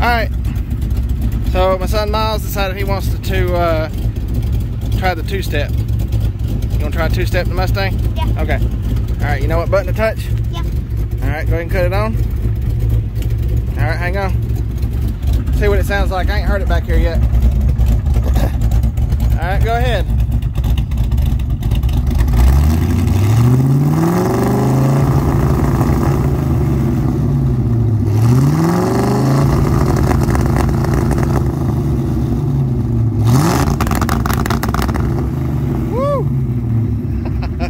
Alright. So my son Miles decided he wants to, to uh, try the two-step. You want to try two-step the Mustang? Yeah. Okay. Alright, you know what button to touch? Yeah. Alright, go ahead and cut it on. Alright, hang on. See what it sounds like. I ain't heard it back here yet. Alright, go ahead.